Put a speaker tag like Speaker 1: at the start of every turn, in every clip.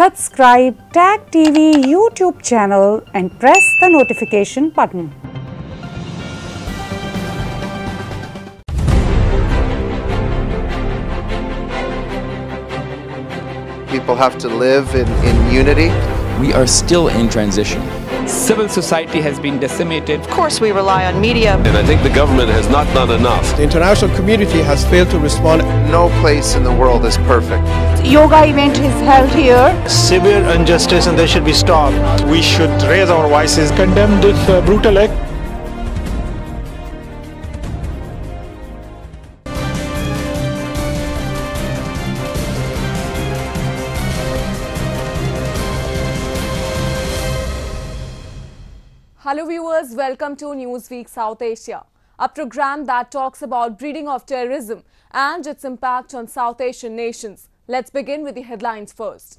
Speaker 1: Subscribe Tag TV YouTube channel and press the notification button.
Speaker 2: People have to live in, in unity.
Speaker 3: We are still in transition.
Speaker 4: Civil society has been decimated.
Speaker 5: Of course, we rely on media.
Speaker 6: And I think the government has not done enough.
Speaker 7: The international community has failed to respond.
Speaker 2: No place in the world is perfect.
Speaker 1: Yoga event is held here.
Speaker 8: severe injustice and they should be stopped. We should raise our voices, condemn this uh, brutal act.
Speaker 9: Hello viewers, welcome to Newsweek South Asia, a program that talks about breeding of terrorism and its impact on South Asian nations. Let's begin with the headlines first.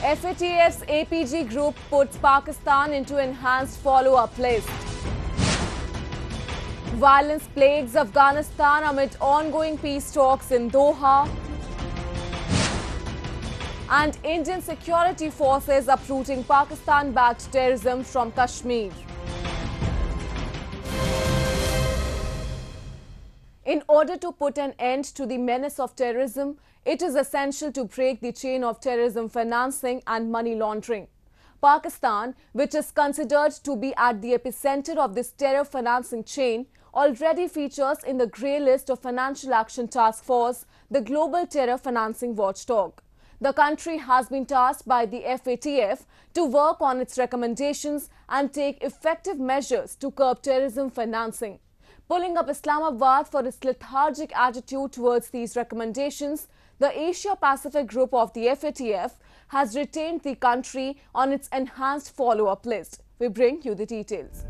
Speaker 9: FATF's APG group puts Pakistan into enhanced follow-up list. Violence plagues Afghanistan amid ongoing peace talks in Doha. And Indian security forces uprooting Pakistan-backed terrorism from Kashmir. In order to put an end to the menace of terrorism, it is essential to break the chain of terrorism financing and money laundering. Pakistan, which is considered to be at the epicenter of this terror financing chain, already features in the grey list of Financial Action Task Force, the global terror financing watchdog. The country has been tasked by the FATF to work on its recommendations and take effective measures to curb terrorism financing. Pulling up Islamabad for its lethargic attitude towards these recommendations, the Asia Pacific group of the FATF has retained the country on its enhanced follow-up list. We bring you the details.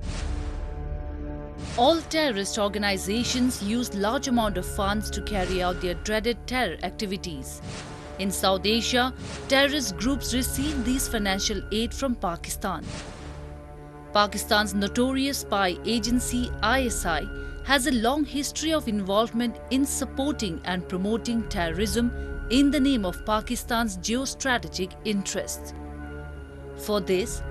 Speaker 10: All terrorist organizations use large amount of funds to carry out their dreaded terror activities. In South Asia, terrorist groups receive these financial aid from Pakistan. Pakistan's notorious spy agency ISI has a long history of involvement in supporting and promoting terrorism in the name of Pakistan's geostrategic interests. For this,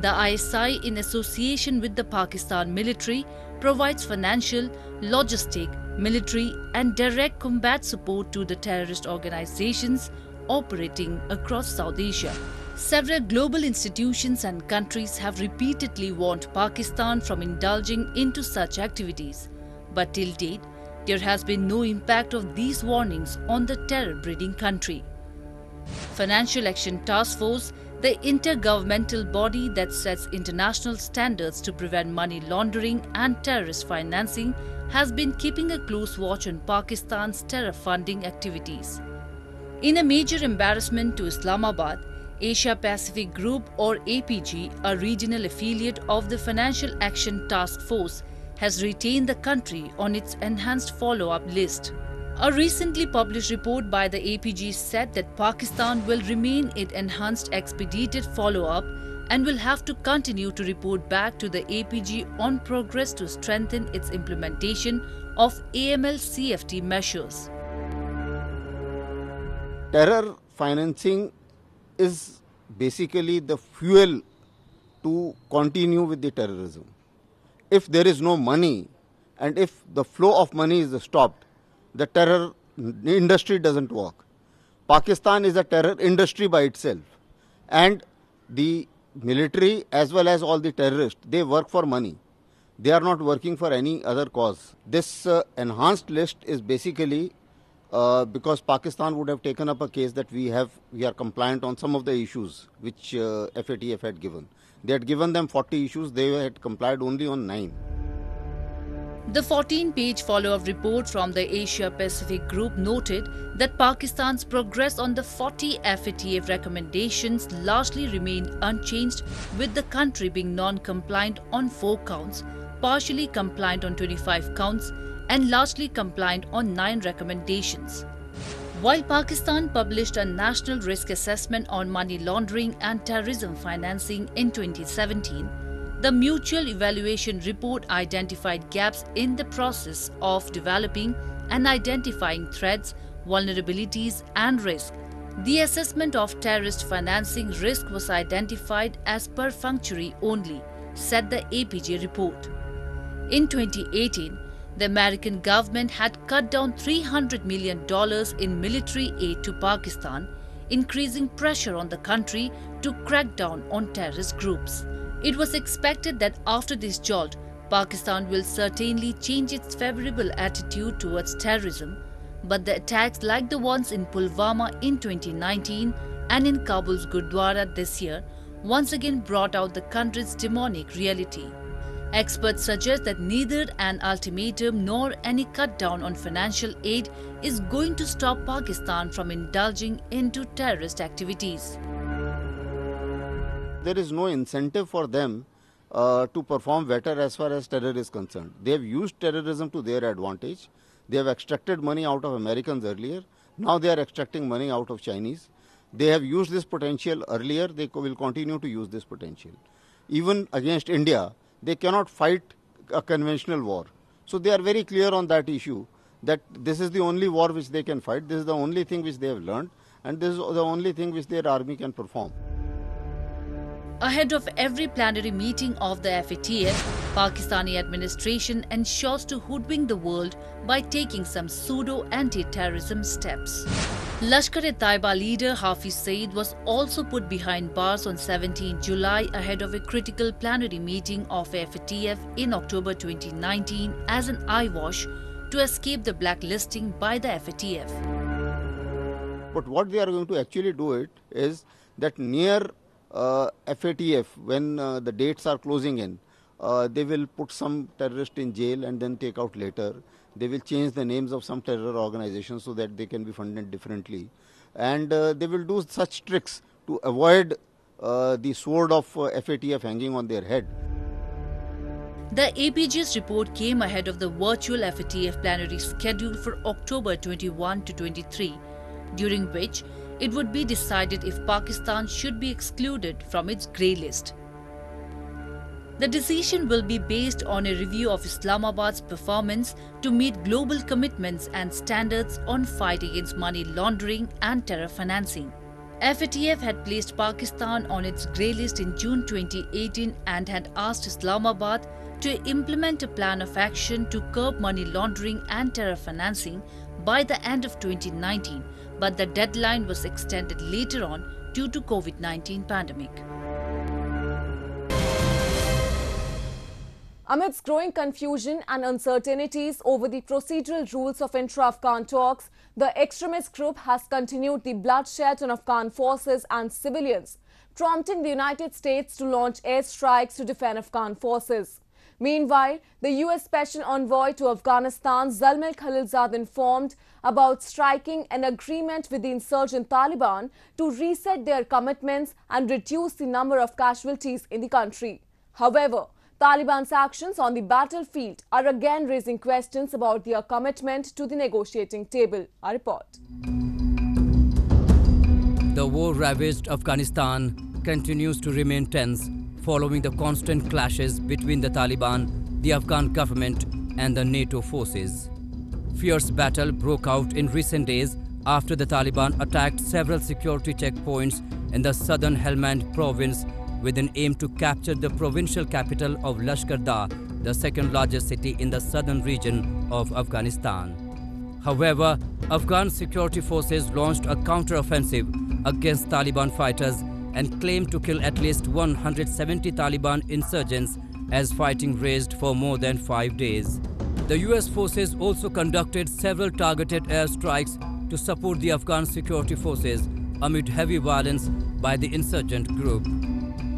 Speaker 10: the ISI, in association with the Pakistan military, provides financial, logistic, military, and direct combat support to the terrorist organizations operating across South Asia. Several global institutions and countries have repeatedly warned Pakistan from indulging into such activities, but till date, there has been no impact of these warnings on the terror breeding country. Financial Action Task Force, the intergovernmental body that sets international standards to prevent money laundering and terrorist financing, has been keeping a close watch on Pakistan's terror funding activities. In a major embarrassment to Islamabad, Asia Pacific Group or APG, a regional affiliate of the Financial Action Task Force, has retained the country on its enhanced follow-up list. A recently published report by the APG said that Pakistan will remain in enhanced expedited follow-up and will have to continue to report back to the APG on progress to strengthen its implementation of AML CFT measures.
Speaker 11: terror financing is basically the fuel to continue with the terrorism. If there is no money and if the flow of money is stopped, the terror industry doesn't work. Pakistan is a terror industry by itself, and the military as well as all the terrorists they work for money. They are not working for any other cause. This uh, enhanced list is basically uh, because Pakistan would have taken up a case that we have we are compliant on some of the issues which uh, FATF had given. They had given them 40 issues, they had complied only on 9.
Speaker 10: The 14 page follow up report from the Asia Pacific Group noted that Pakistan's progress on the 40 FATF recommendations largely remained unchanged, with the country being non compliant on 4 counts, partially compliant on 25 counts, and largely compliant on 9 recommendations. While Pakistan published a national risk assessment on money laundering and terrorism financing in 2017, the mutual evaluation report identified gaps in the process of developing and identifying threats, vulnerabilities, and risk. The assessment of terrorist financing risk was identified as perfunctory only, said the APG report. In 2018, the American government had cut down $300 million in military aid to Pakistan, increasing pressure on the country to crack down on terrorist groups. It was expected that after this jolt, Pakistan will certainly change its favorable attitude towards terrorism, but the attacks like the ones in Pulwama in 2019 and in Kabul's Gurdwara this year once again brought out the country's demonic reality. Experts suggest that neither an ultimatum nor any cut down on financial aid is going to stop Pakistan from indulging into terrorist activities.
Speaker 11: There is no incentive for them uh, to perform better as far as terror is concerned. They have used terrorism to their advantage. They have extracted money out of Americans earlier. Now they are extracting money out of Chinese. They have used this potential earlier. They will continue to use this potential. Even against India, they cannot fight a conventional war. So they are very clear on that issue that this is the only war which they can fight. This is the only thing which they have learned, and this is the only thing which their army can perform.
Speaker 10: Ahead of every plenary meeting of the FATF, Pakistani administration ensures to hoodwink the world by taking some pseudo anti-terrorism steps. Lashkar-e-Taiba leader Hafiz Saeed was also put behind bars on 17 July ahead of a critical plenary meeting of FATF in October 2019 as an eyewash to escape the blacklisting by the FATF.
Speaker 11: But what they are going to actually do it is that near FATF, when uh, the dates are closing in, uh, they will put some terrorist in jail and then take out later. They will change the names of some terror organizations so that they can be funded differently. And uh, they will do such tricks to avoid uh, the sword of uh, FATF hanging on their head.
Speaker 10: The APG's report came ahead of the virtual FATF plenary scheduled for October 21 to 23, during which it would be decided if Pakistan should be excluded from its grey list. The decision will be based on a review of Islamabad's performance to meet global commitments and standards on fight against money laundering and terror financing. FATF had placed Pakistan on its grey list in June 2018 and had asked Islamabad to implement a plan of action to curb money laundering and terror financing by the end of 2019 but the deadline was extended later on due to COVID-19 pandemic.
Speaker 9: Amidst growing confusion and uncertainties over the procedural rules of intra-Afghan talks, the extremist group has continued the bloodshed on Afghan forces and civilians, prompting the United States to launch airstrikes to defend Afghan forces. Meanwhile, the U.S. Special Envoy to Afghanistan, Zalmay Khalilzad, informed about striking an agreement with the insurgent Taliban to reset their commitments and reduce the number of casualties in the country. However, Taliban's actions on the battlefield are again raising questions about their commitment to the negotiating table. A report.
Speaker 12: The war-ravaged Afghanistan continues to remain tense following the constant clashes between the Taliban, the Afghan government and the NATO forces. Fierce battle broke out in recent days after the Taliban attacked several security checkpoints in the southern Helmand province with an aim to capture the provincial capital of Lashkar Gah, the second largest city in the southern region of Afghanistan. However, Afghan security forces launched a counter-offensive against Taliban fighters and claimed to kill at least 170 Taliban insurgents as fighting raged for more than five days. The US forces also conducted several targeted airstrikes to support the Afghan security forces amid heavy violence by the insurgent group.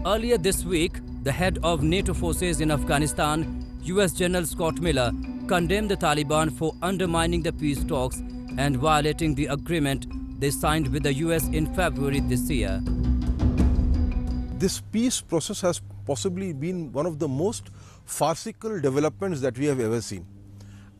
Speaker 12: Earlier this week, the head of NATO forces in Afghanistan, US General Scott Miller, condemned the Taliban for undermining the peace talks and violating the agreement they signed with the US in February this year
Speaker 13: this peace process has possibly been one of the most farcical developments that we have ever seen.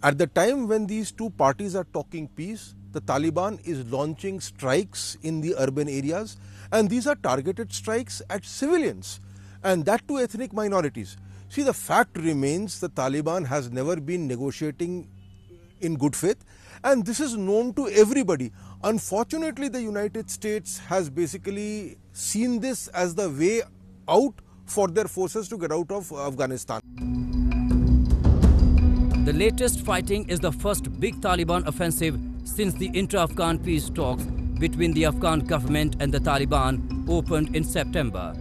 Speaker 13: At the time when these two parties are talking peace, the Taliban is launching strikes in the urban areas and these are targeted strikes at civilians and that to ethnic minorities. See, the fact remains the Taliban has never been negotiating in good faith and this is known to everybody. Unfortunately, the United States has basically seen this as the way out for their forces to get out of Afghanistan.
Speaker 12: The latest fighting is the first big Taliban offensive since the intra-Afghan peace talks between the Afghan government and the Taliban opened in September.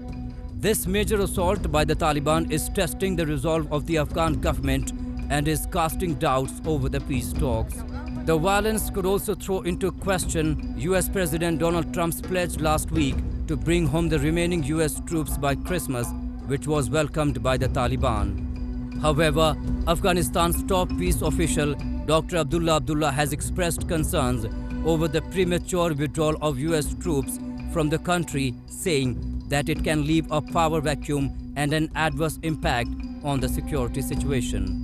Speaker 12: This major assault by the Taliban is testing the resolve of the Afghan government and is casting doubts over the peace talks. The violence could also throw into question US President Donald Trump's pledge last week to bring home the remaining US troops by Christmas, which was welcomed by the Taliban. However, Afghanistan's top peace official, Dr. Abdullah Abdullah, has expressed concerns over the premature withdrawal of US troops from the country, saying that it can leave a power vacuum and an adverse impact on the security situation.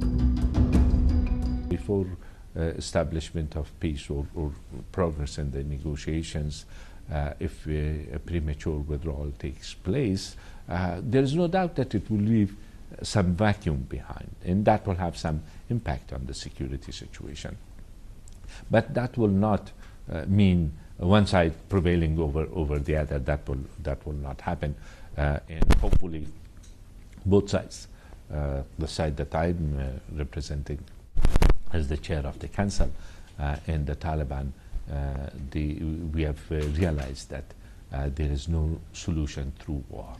Speaker 14: Before uh, establishment of peace or, or, progress in the negotiations, if uh, a premature withdrawal takes place, uh, there is no doubt that it will leave some vacuum behind, and that will have some impact on the security situation. But that will not uh, mean one side prevailing over, over the other. That will, that will not happen. Uh, and hopefully, both sides, uh, the side that I'm uh, representing as the chair of the council and the Taliban, the, we have uh, realized that there is no solution through war.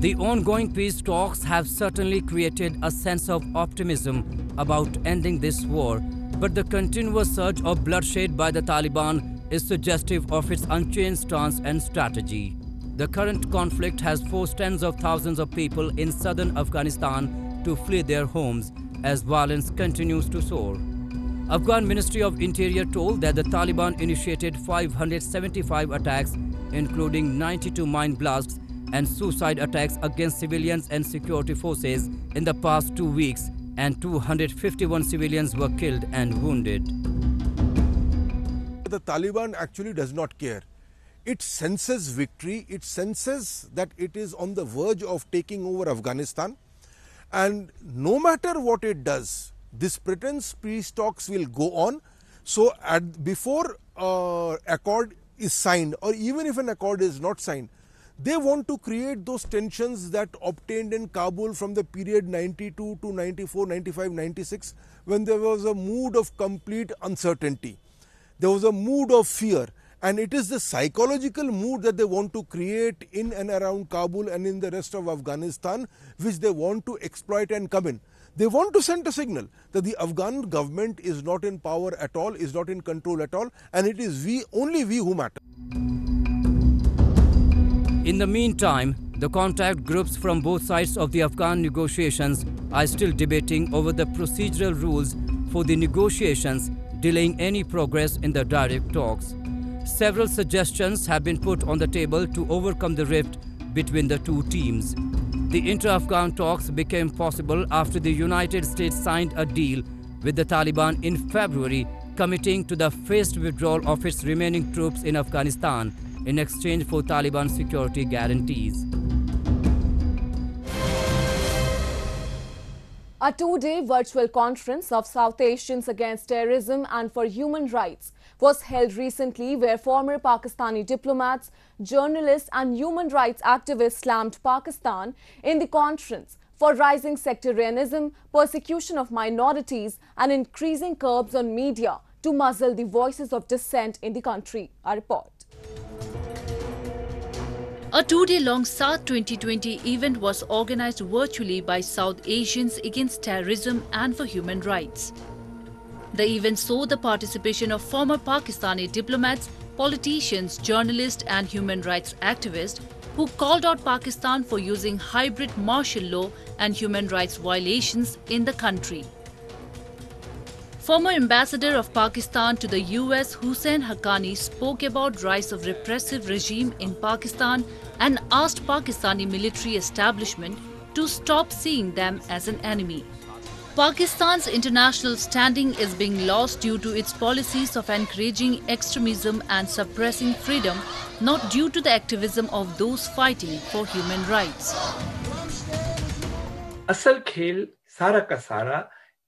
Speaker 12: The ongoing peace talks have certainly created a sense of optimism about ending this war but the continuous surge of bloodshed by the Taliban is suggestive of its unchanged stance and strategy. The current conflict has forced tens of thousands of people in southern Afghanistan to flee their homes as violence continues to soar. Afghan Ministry of Interior told that the Taliban initiated 575 attacks, including 92 mine blasts and suicide attacks against civilians and security forces in the past two weeks and 251 civilians were killed and wounded.
Speaker 13: The Taliban actually does not care. It senses victory, it senses that it is on the verge of taking over Afghanistan, and no matter what it does, this pretense talks will go on. So, at, before uh, accord is signed, or even if an accord is not signed, they want to create those tensions that obtained in Kabul from the period 92 to 94, 95, 96 when there was a mood of complete uncertainty. There was a mood of fear and it is the psychological mood that they want to create in and around Kabul and in the rest of Afghanistan which they want to exploit and come in. They want to send a signal that the Afghan government is not in power at all, is not in control at all and it is we, only we who matter.
Speaker 12: In the meantime, the contact groups from both sides of the Afghan negotiations are still debating over the procedural rules for the negotiations, delaying any progress in the direct talks. Several suggestions have been put on the table to overcome the rift between the two teams. The inter-Afghan talks became possible after the United States signed a deal with the Taliban in February committing to the phased withdrawal of its remaining troops in Afghanistan in exchange for Taliban security guarantees.
Speaker 9: A two-day virtual conference of South Asians Against Terrorism and for Human Rights was held recently where former Pakistani diplomats, journalists and human rights activists slammed Pakistan in the conference for rising sectarianism, persecution of minorities and increasing curbs on media to muzzle the voices of dissent in the country. A report.
Speaker 10: A two-day-long SAAT 2020 event was organized virtually by South Asians Against Terrorism and for Human Rights. The event saw the participation of former Pakistani diplomats, politicians, journalists and human rights activists who called out Pakistan for using hybrid martial law and human rights violations in the country. Former ambassador of Pakistan to the US Husain Haqqani spoke about rise of repressive regime in Pakistan and asked Pakistani military establishment to stop seeing them as an enemy. Pakistan's international standing is being lost due to its policies of encouraging extremism and suppressing freedom, not due to the activism of those fighting for human rights.
Speaker 15: असल खेल सारा का सारा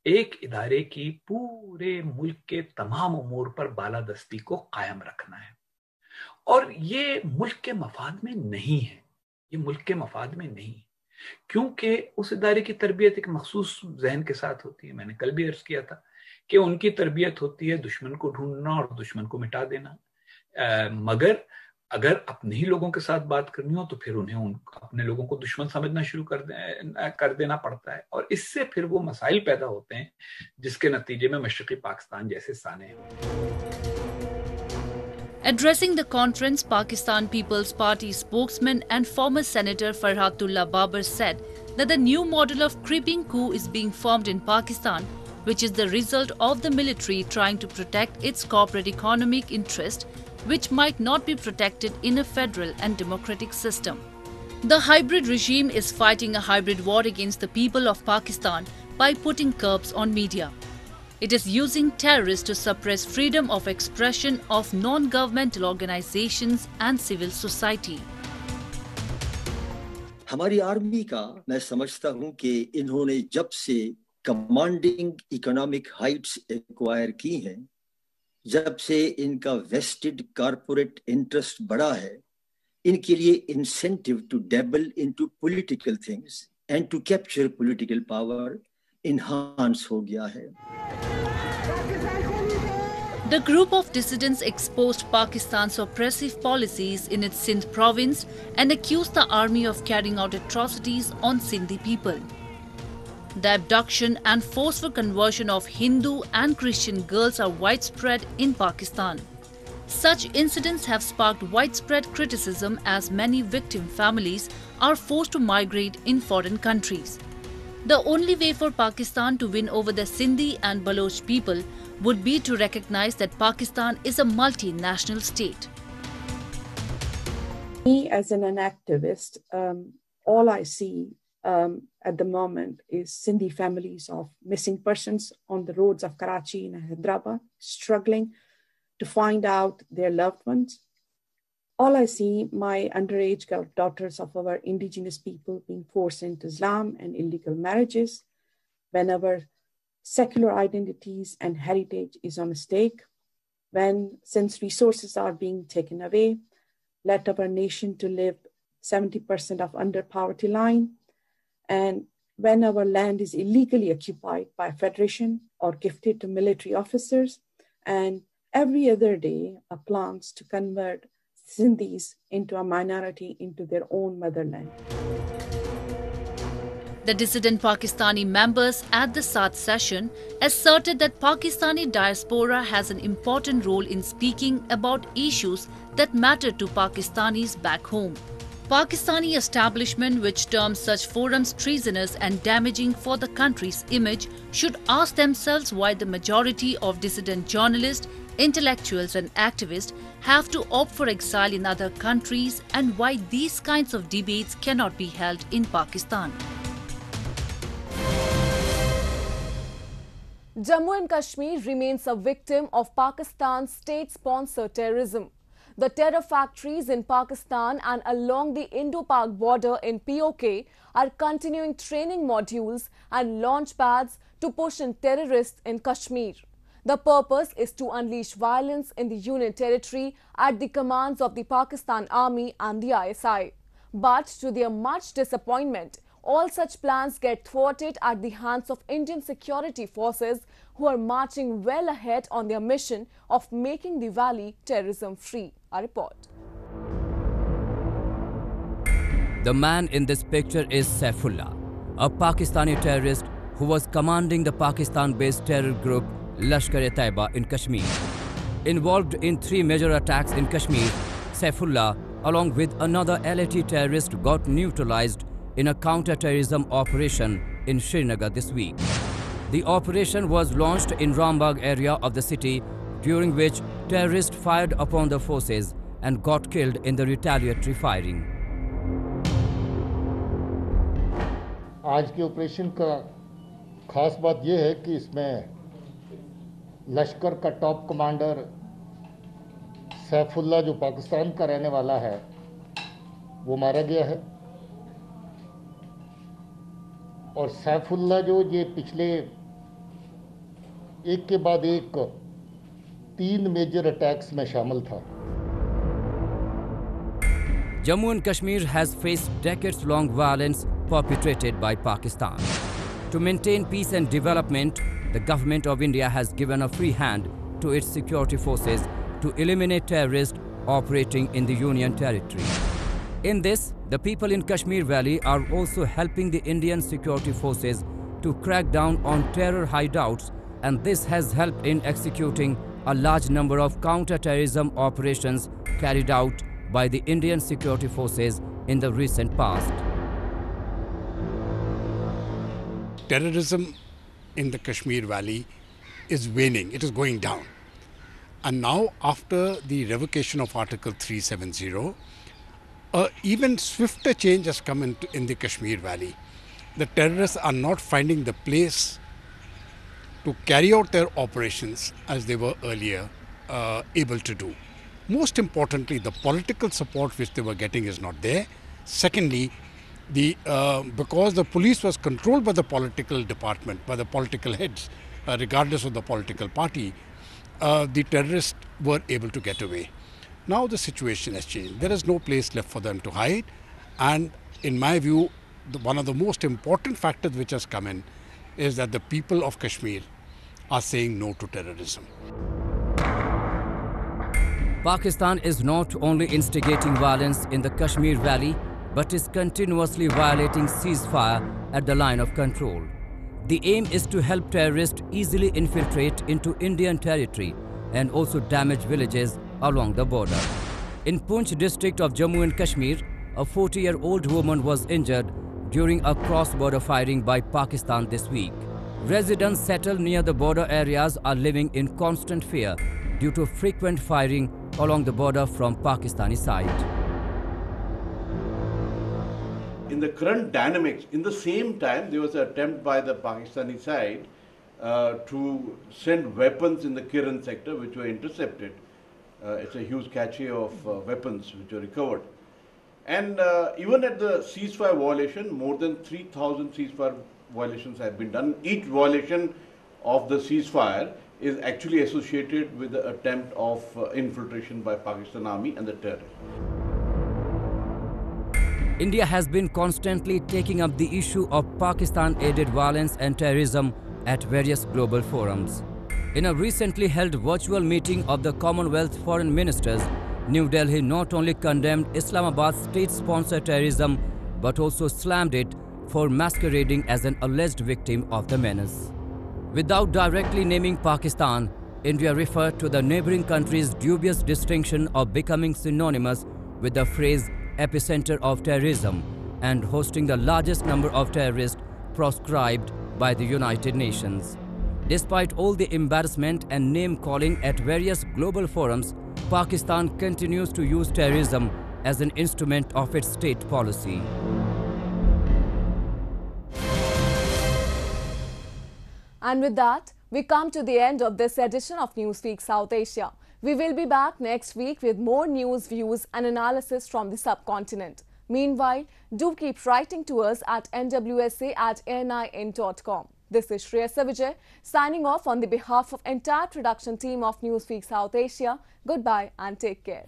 Speaker 15: एक इदारे की पूरे मुल्क के तमाम उमूर पर बालादस्ती को कायम रखना है और ये मुल्क के मफाद में नहीं है ये मुल्क के मफाद में नहीं क्योंकि उस इदारे की तरबियत एक मखसूस जहन के साथ होती है। मैंने कल भी अर्ज़ किया था कि उनकी तरबियत होती है दुश्मन को ढूंढना और दुश्मन को मिटा देना। आ, मगर अगर अपने ही लोगों के साथ बात करनी हो तो फिर उन्हें उन अपने लोगों को दुश्मन समझना शुरू कर दे, कर देना पड़ता है। और इससे फिर वो मसाइल पैदा होते हैं जिसके नतीजे में मशरकी पाकिस्तान जैसे साने
Speaker 10: Addressing the conference, Pakistan People's Party spokesman and former Senator Farhatullah Babar said that the new model of creeping coup is being formed in Pakistan, which is the result of the military trying to protect its corporate economic interest which might not be protected in a federal and democratic system. The hybrid regime is fighting a hybrid war against the people of Pakistan by putting curbs on media. It is using terrorists to suppress freedom of expression of non-governmental organizations and civil society.
Speaker 16: हमारी army का मैं समझता हूं कि इन्होंने जब से commanding economic Heights acquire की हैं जब से इनका वेस्टेड कारपोरेट इंटरेस्ट बढ़ा है इनके लिए incentive to dabble into political things and to capture political power enhance हो गया है
Speaker 10: The group of dissidents exposed Pakistan's oppressive policies in its Sindh province and accused the army of carrying out atrocities on Sindhi people. The abduction and forceful conversion of Hindu and Christian girls are widespread in Pakistan. Such incidents have sparked widespread criticism as many victim families are forced to migrate in foreign countries. The only way for Pakistan to win over the Sindhi and Baloch people would be to recognize that Pakistan is a multinational state.
Speaker 17: Me, as an, an activist, um, all I see um, at the moment is Sindhi families of missing persons on the roads of Karachi and Hyderabad struggling to find out their loved ones. All I see my underage daughters of our indigenous people being forced into Islam and illegal marriages whenever secular identities and heritage is on stake, when since resources are being taken away, let our nation to live 70% of under poverty line, and when our land is illegally occupied by federation or gifted to military officers, and every other day a plans to convert Sindhis into a minority into their own motherland.
Speaker 10: The dissident Pakistani members at the SAAT session asserted that Pakistani diaspora has an important role in speaking about issues that matter to Pakistanis back home. Pakistani establishment which terms such forums treasonous and damaging for the country's image should ask themselves why the majority of dissident journalists, intellectuals and activists have to opt for exile in other countries and why these kinds of debates cannot be held in Pakistan.
Speaker 9: Jammu and Kashmir remains a victim of Pakistan's state-sponsored terrorism. The terror factories in Pakistan and along the Indo-Pak border in POK are continuing training modules and launch pads to push in terrorists in Kashmir. The purpose is to unleash violence in the Union territory at the commands of the Pakistan Army and the ISI. But to their much disappointment, all such plans get thwarted at the hands of Indian security forces who are marching well ahead on their mission of making the valley terrorism free. A report.
Speaker 12: The man in this picture is Saifullah, a Pakistani terrorist who was commanding the Pakistan-based terror group Lashkar-e-Taiba in Kashmir. Involved in three major attacks in Kashmir, Saifullah, along with another LeT terrorist, got neutralized in a counter-terrorism operation in Srinagar this week. The operation was launched in Rambagh area of the city, during which terrorists fired upon the forces and got killed in the retaliatory firing.
Speaker 18: Today's के operation का खास बात यह लश्कर का top commander Saifullah, जो पाकिस्तान का रहने वाला है, वो मारा गया है और सैफुल्ला जो, ये पिछले एक के बाद एक तीन मेजर अटैक्स में शामिल था
Speaker 12: Jammu and Kashmir has faced decades-long violence perpetrated by Pakistan. To maintain peace and development, the government of India has given a free hand to its security forces to eliminate terrorists operating in the Union territory. In this, the people in Kashmir Valley are also helping the Indian security forces to crack down on terror hideouts and this has helped in executing a large number of counter-terrorism operations carried out by the Indian security forces in the recent past.
Speaker 19: Terrorism in the Kashmir Valley is waning, it is going down. And now, after the revocation of Article 370, uh, even swifter change has come into, in the Kashmir Valley. The terrorists are not finding the place to carry out their operations as they were earlier uh, able to do. Most importantly, the political support which they were getting is not there. Secondly, the uh, because the police was controlled by the political department, by the political heads, uh, regardless of the political party, uh, the terrorists were able to get away. Now the situation has changed. There is no place left for them to hide, and in my view, the, one of the most important factors which has come in is that the people of Kashmir are saying no to terrorism.
Speaker 12: Pakistan is not only instigating violence in the Kashmir Valley, but is continuously violating ceasefire at the line of control. The aim is to help terrorists easily infiltrate into Indian territory and also damage villages along the border. In Poonch district of Jammu and Kashmir, a 40-year-old woman was injured during a cross-border firing by Pakistan this week. Residents settled near the border areas are living in constant fear due to frequent firing along the border from Pakistani side.
Speaker 20: In the current dynamics, in the same time, there was an attempt by the Pakistani side uh, to send weapons in the Keran sector, which were intercepted. Uh, it's a huge cache of uh, weapons which were recovered. And uh, even at the ceasefire violation, more than 3,000 ceasefire violations have been done. Each violation of the ceasefire is actually associated with the attempt of uh, infiltration by Pakistan army and the terrorists.
Speaker 12: India has been constantly taking up the issue of Pakistan-aided violence and terrorism at various global forums. In a recently held virtual meeting of the Commonwealth Foreign Ministers, New Delhi not only condemned Islamabad's state-sponsored terrorism but also slammed it for masquerading as an alleged victim of the menace. Without directly naming Pakistan, India referred to the neighboring country's dubious distinction of becoming synonymous with the phrase epicenter of terrorism and hosting the largest number of terrorists proscribed by the United Nations. Despite all the embarrassment and name-calling at various global forums, Pakistan continues to use terrorism as an instrument of its state policy.
Speaker 9: And with that, we come to the end of this edition of Newsweek South Asia. We will be back next week with more news, views and analysis from the subcontinent. Meanwhile, do keep writing to us at nwsa at nin.com. This is Shreya Vijay signing off on the behalf of entire production team of Newsweek South Asia. Goodbye and take care.